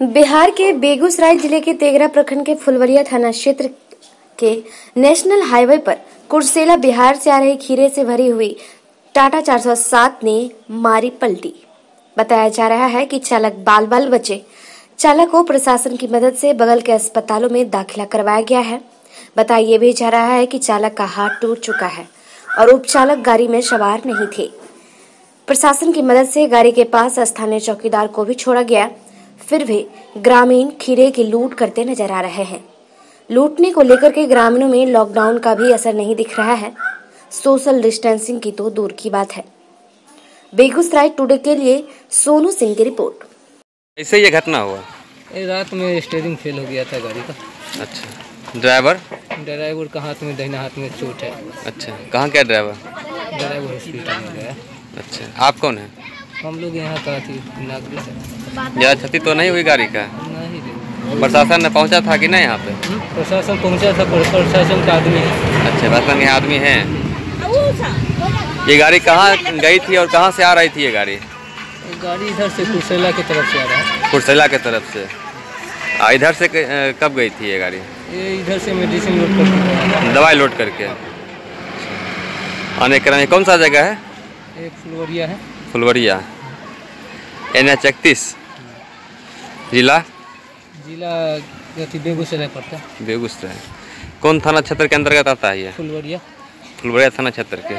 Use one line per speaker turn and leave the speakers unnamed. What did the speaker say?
बिहार के बेगूसराय ज़िले के तेघरा प्रखंड के फुलवरिया थाना क्षेत्र के नेशनल हाईवे पर कुर्सेला बिहार से आ रही खीरे से भरी हुई टाटा 407 ने मारी पलटी। बताया जा रहा है कि चालक बाल बाल बचे चालक को प्रशासन की मदद से बगल के अस्पतालों में दाखिला करवाया गया है। बताया ये भी जा रहा है कि चालक का हाथ टूट चुका है और उपचालक गाड़ी में सवार नहीं थे। प्रशासन की मदद से गाड़ी के पास स्थानीय चौकीदार को भी छोड़ा गया। फिर भी ग्रामीण खीरे की लूट करते नज़र आ रहे हैं। लूटने को लेकर के ग्रामीणों में लॉकडाउन का भी असर नहीं दिख रहा है। सोशल डिस्टेंसिंग की तो दूर की बात है। बेगूसराय टुडे के लिए सोनू सिंह की रिपोर्ट।
ऐसे ये घटना हुआ?
रात में स्टेयरिंग फेल हो गया था गाड़ी का।
अच्छा। ड्राइवर
ड्राइवर का हाथ में दाहिना हाथ में चोट है।
अच्छा। कहाँ क्या ड्राइवर
ड्राइवर हॉस्पिटल में गया।
अच्छा। आप कौन है?
हम लोग यहाँ का थी नागरिक
ज़्यादा क्षति तो नहीं हुई गाड़ी का? प्रशासन ने पहुँचा था कि नहीं यहाँ पे?
हम्म, प्रशासन पहुँचा था प्रशासन का आदमी है।
अच्छा प्रशासन के आदमी है। ये गाड़ी कहाँ गई थी और कहाँ से आ रही थी ये गाड़ी?
गाड़ी इधर से कुशेला की तरफ़ से आ रहा है।
कुर्सेला के तरफ़ से? आ, इधर से कब गई थी ये गाड़ी?
ये इधर से मेडिसिन लोड करके
दवाई लोड करके? आने क्रम कौन सा जगह है
है। ये फुलवरिया है।
फुलवरिया। एन एच इकतीस जिला?
जिला बेगूसराय पड़ता है
बेगूसराय। कौन थाना क्षेत्र के अंतर्गत आता है ये?
फुलवरिया।
फुलवरिया थाना क्षेत्र के